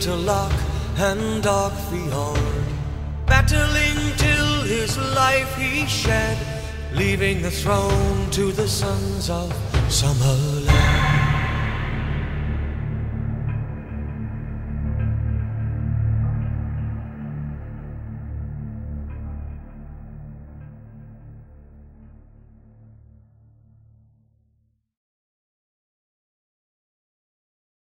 to lock and dock yard. battling till his life he shed, leaving the throne to the sons of Summerland.